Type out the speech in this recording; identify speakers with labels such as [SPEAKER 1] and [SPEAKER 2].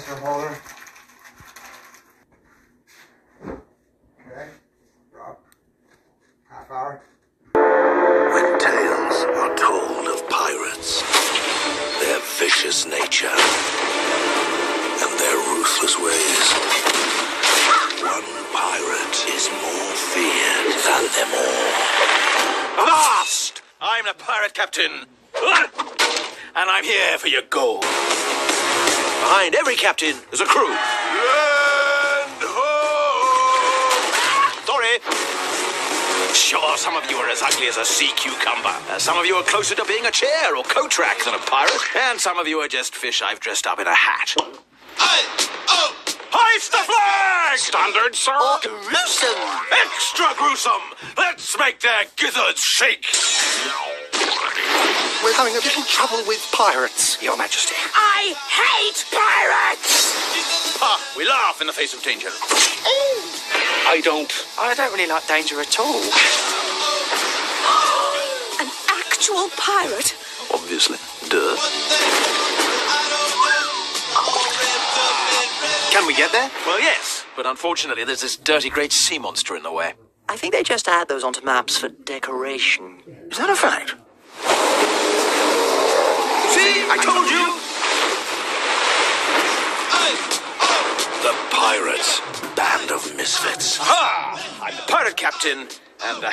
[SPEAKER 1] Mr. Holder. Okay. Drop. Half hour.
[SPEAKER 2] When tales are told of pirates, their vicious nature, and their ruthless ways, one pirate is more feared than them all.
[SPEAKER 3] Avast! I'm the pirate captain. And I'm here for your gold. Behind every captain is a crew. Land ho! Sorry. Sure, some of you are as ugly as a sea cucumber. Uh, some of you are closer to being a chair or coat rack than a pirate. And some of you are just fish I've dressed up in a hat. Hoist the flag! Standard, sir.
[SPEAKER 4] Gruesome!
[SPEAKER 3] Extra gruesome! Let's make their gizzards shake!
[SPEAKER 4] We're having a little trouble with pirates, Your Majesty.
[SPEAKER 5] I hate pirates!
[SPEAKER 3] Ha! We laugh in the face of danger.
[SPEAKER 4] I don't. I don't really like danger at all.
[SPEAKER 5] An actual pirate?
[SPEAKER 3] Obviously. Duh.
[SPEAKER 4] Can we get there?
[SPEAKER 3] Well, yes, but unfortunately there's this dirty great sea monster in the way.
[SPEAKER 6] I think they just add those onto maps for decoration.
[SPEAKER 3] Is that a fact? See? I told you!
[SPEAKER 2] The pirates, band of misfits.
[SPEAKER 3] Ha! I'm the pirate captain, and. Uh,